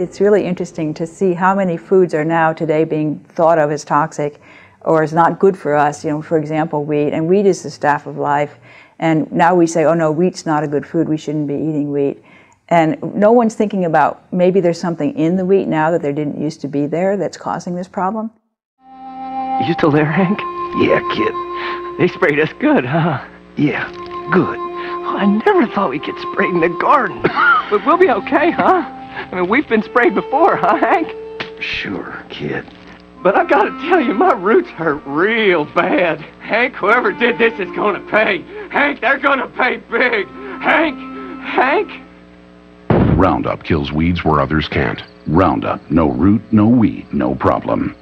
it's really interesting to see how many foods are now today being thought of as toxic or as not good for us. You know, for example, wheat, and wheat is the staff of life. And now we say, oh no, wheat's not a good food. We shouldn't be eating wheat. And no one's thinking about maybe there's something in the wheat now that there didn't used to be there that's causing this problem. You still there, Hank? Yeah, kid. They sprayed us good, huh? Yeah, good. Oh, I never thought we'd get sprayed in the garden. but we'll be okay, huh? I mean, we've been sprayed before, huh, Hank? Sure, kid. But I gotta tell you, my roots hurt real bad. Hank, whoever did this is gonna pay. Hank, they're gonna pay big. Hank, Hank. Roundup kills weeds where others can't. Roundup, no root, no weed, no problem.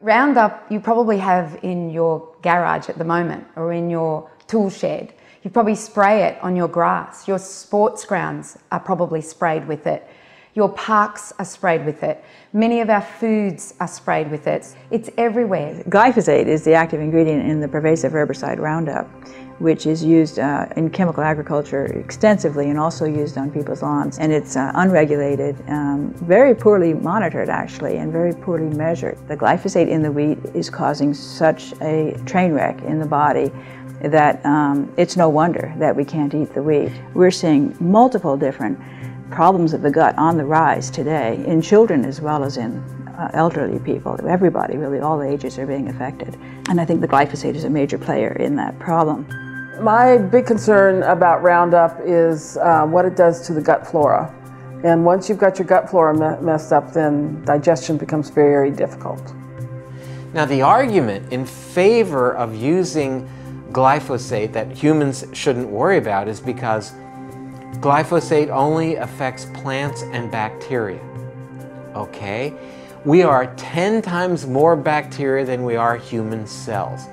Roundup you probably have in your garage at the moment or in your tool shed. You probably spray it on your grass. Your sports grounds are probably sprayed with it. Your parks are sprayed with it. Many of our foods are sprayed with it. It's everywhere. Glyphosate is the active ingredient in the pervasive herbicide Roundup, which is used uh, in chemical agriculture extensively and also used on people's lawns. And it's uh, unregulated, um, very poorly monitored actually, and very poorly measured. The glyphosate in the wheat is causing such a train wreck in the body that um, it's no wonder that we can't eat the wheat. We're seeing multiple different problems of the gut on the rise today in children as well as in uh, elderly people. Everybody, really, all ages are being affected. And I think the glyphosate is a major player in that problem. My big concern about Roundup is uh, what it does to the gut flora. And once you've got your gut flora me messed up, then digestion becomes very, very difficult. Now, the argument in favor of using glyphosate that humans shouldn't worry about is because Glyphosate only affects plants and bacteria. Okay? We are 10 times more bacteria than we are human cells.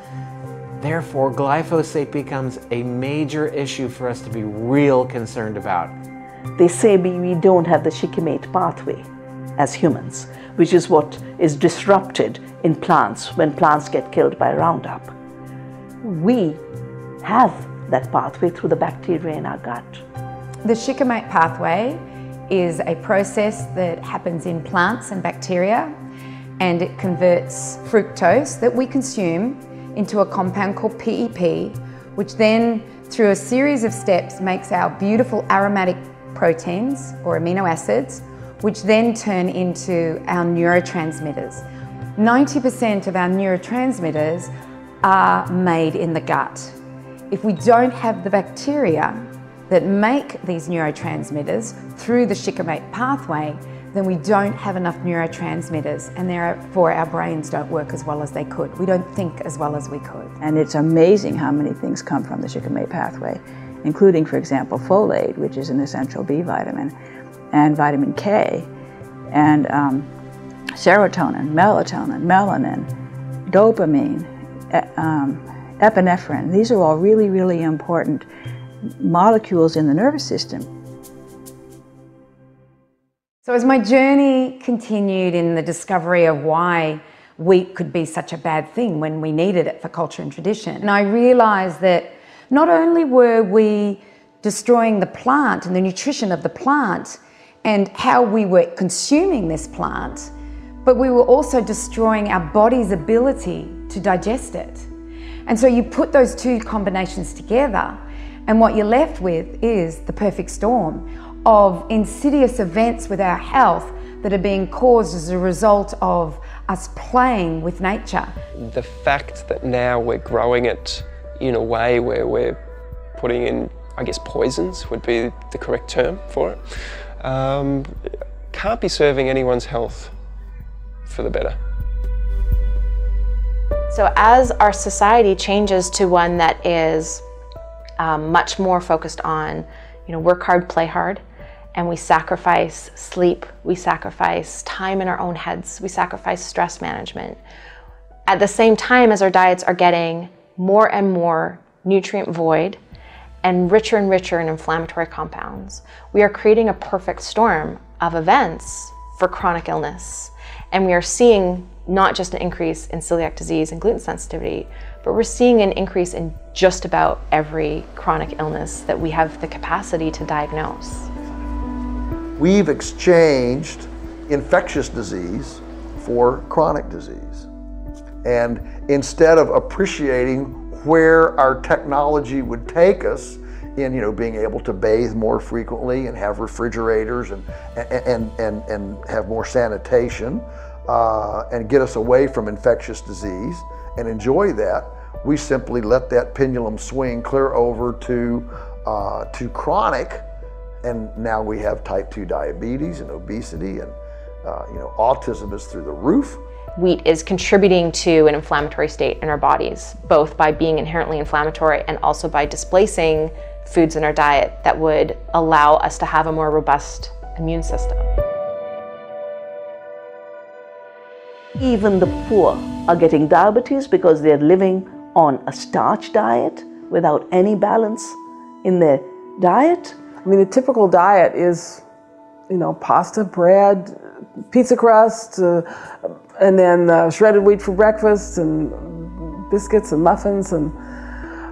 Therefore, glyphosate becomes a major issue for us to be real concerned about. They say we don't have the shikimate pathway as humans, which is what is disrupted in plants when plants get killed by Roundup. We have that pathway through the bacteria in our gut. The shikimate pathway is a process that happens in plants and bacteria and it converts fructose that we consume into a compound called PEP which then through a series of steps makes our beautiful aromatic proteins or amino acids which then turn into our neurotransmitters. 90% of our neurotransmitters are made in the gut. If we don't have the bacteria that make these neurotransmitters through the shikimate pathway, then we don't have enough neurotransmitters and therefore our brains don't work as well as they could. We don't think as well as we could. And it's amazing how many things come from the shikimate pathway, including, for example, folate, which is an essential B vitamin, and vitamin K, and um, serotonin, melatonin, melanin, dopamine, um, epinephrine. These are all really, really important molecules in the nervous system. So as my journey continued in the discovery of why wheat could be such a bad thing when we needed it for culture and tradition, and I realised that not only were we destroying the plant and the nutrition of the plant and how we were consuming this plant, but we were also destroying our body's ability to digest it. And so you put those two combinations together and what you're left with is the perfect storm of insidious events with our health that are being caused as a result of us playing with nature. The fact that now we're growing it in a way where we're putting in, I guess, poisons would be the correct term for it, um, can't be serving anyone's health for the better. So as our society changes to one that is um, much more focused on, you know, work hard, play hard, and we sacrifice sleep, we sacrifice time in our own heads, we sacrifice stress management. At the same time as our diets are getting more and more nutrient void and richer and richer in inflammatory compounds, we are creating a perfect storm of events for chronic illness. And we are seeing not just an increase in celiac disease and gluten sensitivity, but we're seeing an increase in just about every chronic illness that we have the capacity to diagnose. We've exchanged infectious disease for chronic disease. And instead of appreciating where our technology would take us in you know being able to bathe more frequently and have refrigerators and and and, and have more sanitation uh, and get us away from infectious disease and enjoy that we simply let that pendulum swing clear over to uh, to chronic and now we have type 2 diabetes and obesity and uh, you know autism is through the roof wheat is contributing to an inflammatory state in our bodies, both by being inherently inflammatory and also by displacing foods in our diet that would allow us to have a more robust immune system. Even the poor are getting diabetes because they're living on a starch diet without any balance in their diet. I mean, the typical diet is, you know, pasta, bread, pizza crust, uh, and then uh, shredded wheat for breakfast, and biscuits and muffins, and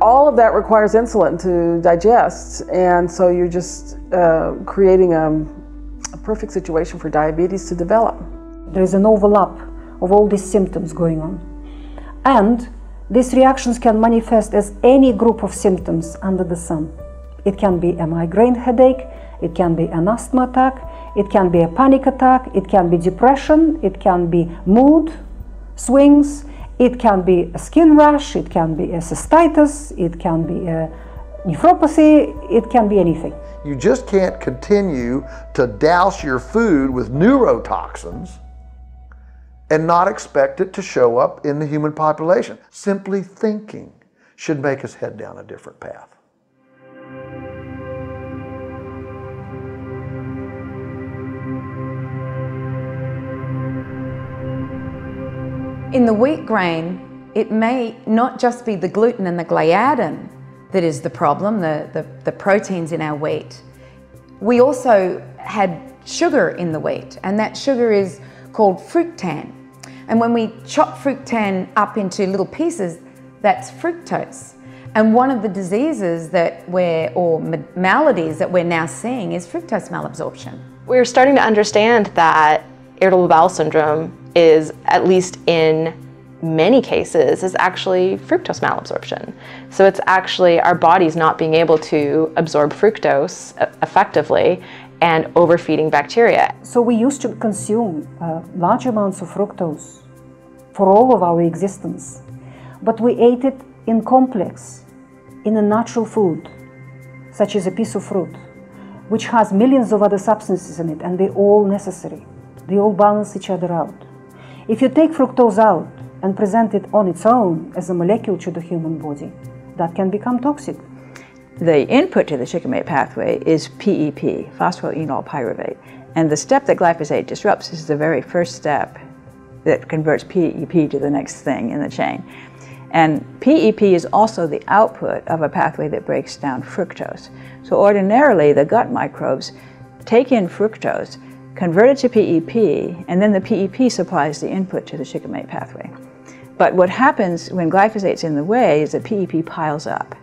all of that requires insulin to digest, and so you're just uh, creating a, a perfect situation for diabetes to develop. There is an overlap of all these symptoms going on. And these reactions can manifest as any group of symptoms under the sun. It can be a migraine headache, it can be an asthma attack, it can be a panic attack, it can be depression, it can be mood swings, it can be a skin rash, it can be a cystitis, it can be a nephropathy, it can be anything. You just can't continue to douse your food with neurotoxins and not expect it to show up in the human population. Simply thinking should make us head down a different path. In the wheat grain, it may not just be the gluten and the gliadin that is the problem, the, the, the proteins in our wheat. We also had sugar in the wheat, and that sugar is called fructan. And when we chop fructan up into little pieces, that's fructose. And one of the diseases that we're, or maladies that we're now seeing is fructose malabsorption. We're starting to understand that irritable bowel syndrome is, at least in many cases, is actually fructose malabsorption. So it's actually our bodies not being able to absorb fructose uh, effectively and overfeeding bacteria. So we used to consume uh, large amounts of fructose for all of our existence, but we ate it in complex, in a natural food, such as a piece of fruit, which has millions of other substances in it, and they're all necessary. They all balance each other out. If you take fructose out and present it on its own as a molecule to the human body, that can become toxic. The input to the shikimate pathway is PEP, phosphoenol pyruvate. And the step that glyphosate disrupts is the very first step that converts PEP to the next thing in the chain. And PEP is also the output of a pathway that breaks down fructose. So ordinarily, the gut microbes take in fructose convert it to PEP, and then the PEP supplies the input to the shikimate pathway. But what happens when glyphosate's in the way is that PEP piles up.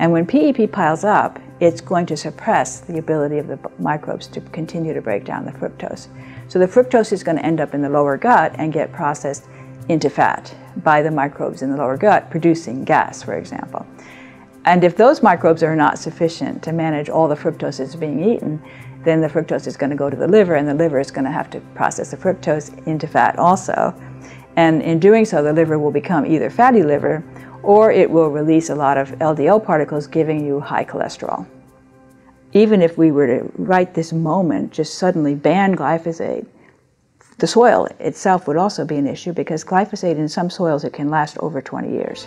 And when PEP piles up, it's going to suppress the ability of the microbes to continue to break down the fructose. So the fructose is going to end up in the lower gut and get processed into fat by the microbes in the lower gut, producing gas, for example. And if those microbes are not sufficient to manage all the fructose that's being eaten, then the fructose is going to go to the liver, and the liver is going to have to process the fructose into fat also. And in doing so, the liver will become either fatty liver or it will release a lot of LDL particles, giving you high cholesterol. Even if we were to, right this moment, just suddenly ban glyphosate, the soil itself would also be an issue because glyphosate in some soils it can last over 20 years.